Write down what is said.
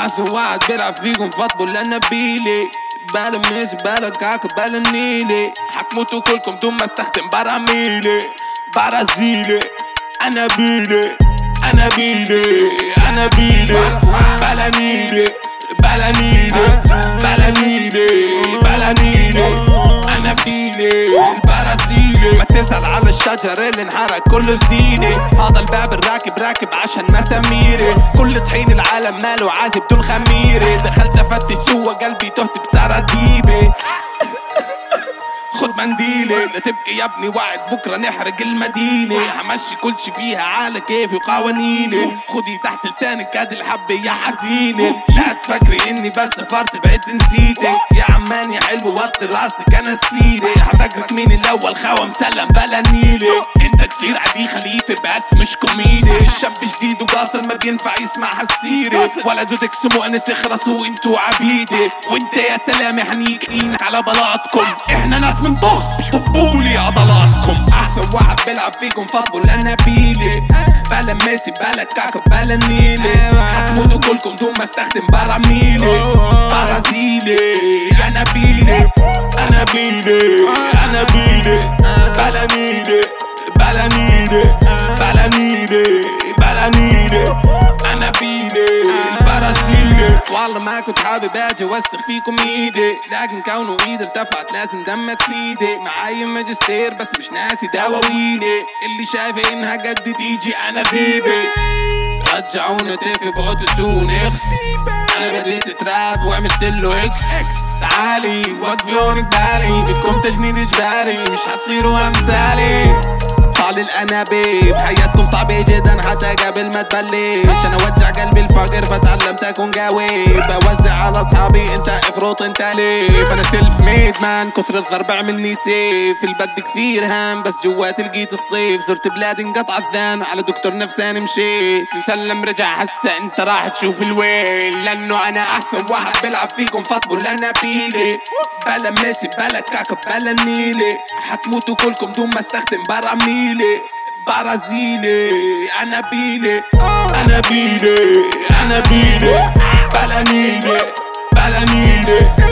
احسن واحد بيلعب فيكم فاطبل لنبيلي بلا ميسي بلا كاكا بلا نيلي. حتموتوا كلكم دون ما استخدم براميلي. برازيلي أنا بيلي أنا بيلي أنا بيلي. بلا نيلي بلا نيلي بلا نيلي بلا نيلي. أنا بيلي تسأل على الشجر اللي انحرق كله زينة هذا الباب الراكب راكب عشان مساميري كل طحين العالم ماله عازب دون خميري. دخلت افتش جوا قلبي تهت بسراديبي خد منديلي. لا تبكي يا ابني وعد بكرة نحرق المدينة. همشي كل شي فيها على كيفي وقوانيني. خدي تحت لسانك هاد الحبة يا حزينة. لا تفكري إني بس سافرت بعد نسيتك يا عمان يا حلو وطي راسك أنا السيرة هفكرك مين الأول؟ خاوة مسلم بلا تصير عادي خليفة بس مش كوميدي. شاب جديد وقاصر ما بينفع يسمع هالسيرة. ولده تقسموا انس يخرسوا وانتو عبيدة. وانت يا سلامة حنيكين على بلاطكم. إحنا ناس من طخ طبولي عضلاتكم. احسن واحد بيلعب فيكم فاطبل أنا بيلي بلا ميسي بلا كاكا بلا نيلي حتموتوا كلكم دون ما استخدم براميلي والله ما كنت حابب أجي اوسخ فيكم إيدي لكن كونه إيدي ارتفعت لازم دم سيدي. معاي ماجستير بس مش ناسي دواويني. اللي شايفه إنها قد تيجي أنا ذيبي. رجعونا تيفي باوتو تون اخس أنا بديت تراب وعملت له إكس. تعالي وقفي هونك بالي بدكم تجنيد إجباري مش هتصيروا أمثالي. اطفال الانابيب حياتكم صعبة جدا حتى قبل ما تبلش. أنا وجع قلبي الفقر فتعلمت أكون قوي. بوزع على أصحابي أنت افرط أنت ليف. أنا self made man كثر الضرب عملني سيف. البرد كثير هام بس جواتي لقيت الصيف. زرت بلاد انقطع الذان على دكتور نفساني مشيت. مسلم رجع هسا أنت راح تشوف الويل. لأنه أنا أحسن واحد بلعب فيكم فاطبل أنا بيلي. بلا ميسي بلا كاكا بلا نيلي. حتموتوا كلكم دون ما استخدم براميلي. برازيلي أنا بيلي. أنا بيلي أنا بيلي. بلا نيلي بلا نيلي.